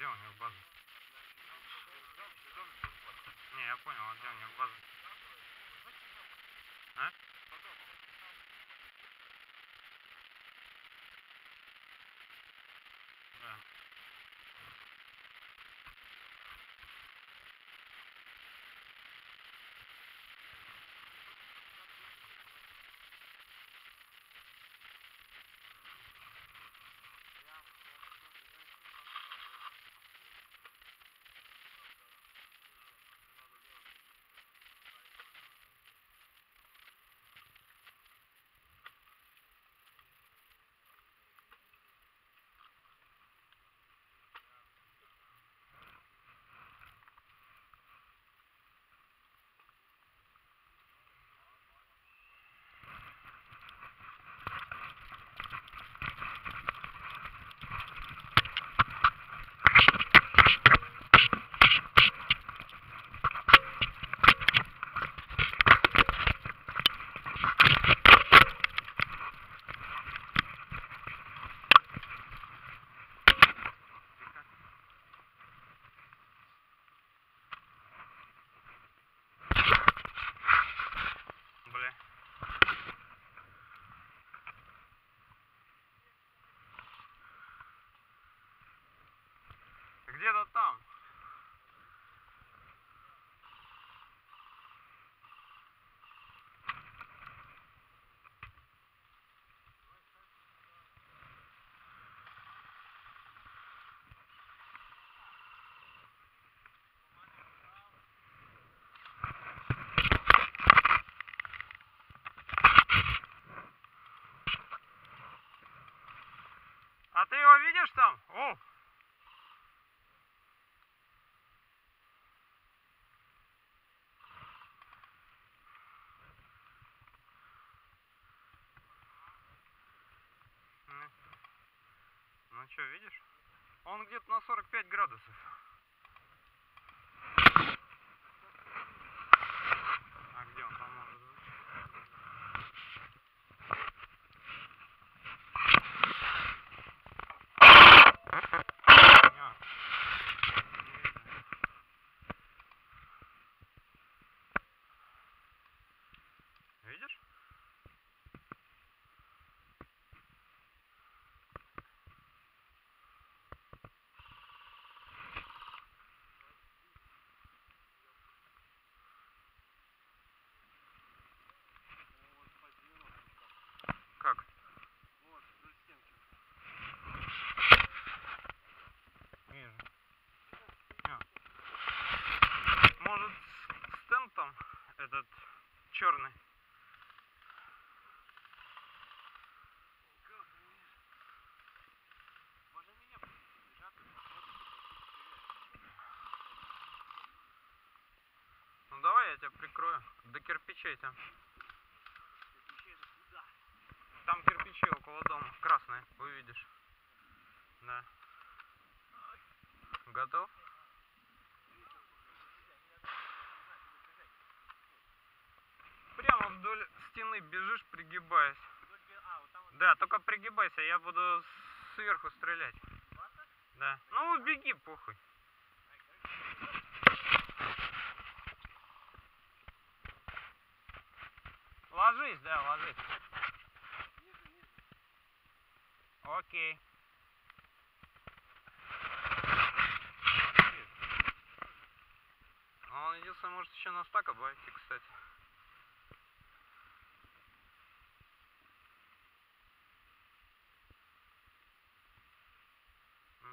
Где у них база? Не, я понял, а где у них база? А? А ты его видишь там? О! М. Ну что, видишь? Он где-то на 45 градусов. А где он там может быть? А. Видишь? Как? Вижу. А. Может стенд там этот черный? Ну давай я тебя прикрою. До кирпичей там. Там кирпичи около дома. Красные, увидишь. Да. Готов? Бежишь, пригибаясь. Да, только пригибайся, я буду сверху стрелять. Да. Ну, беги, похуй. Ложись, да, ложись. Окей. А он единственное может еще на стак обойти, кстати. Ну чё? Блядь, заебали партизаны. Ну, нихуя не видно. Где? Где? Правее чуть-чуть. Где? А вот там вот, вот видишь,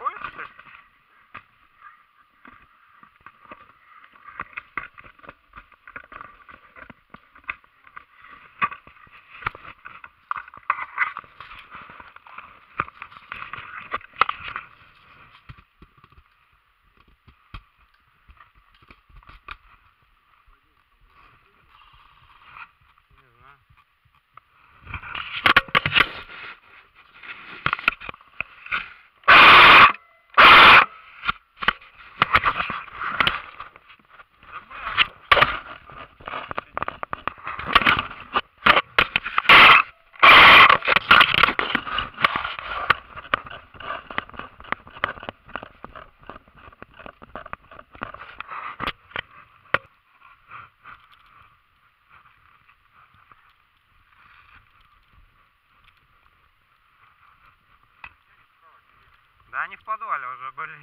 course. Да они в подвале уже были.